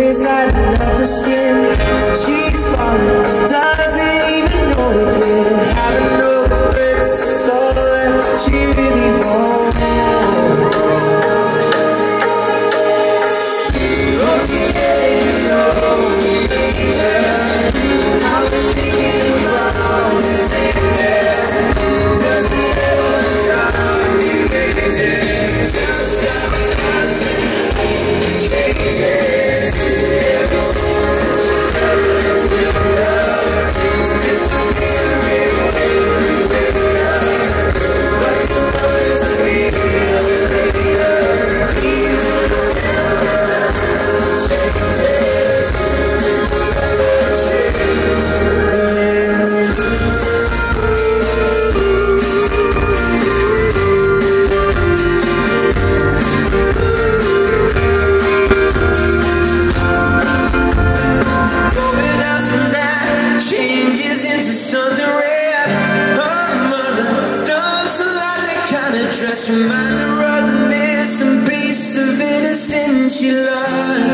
Is that? Another skin? Just reminder of the missing piece of innocence you lost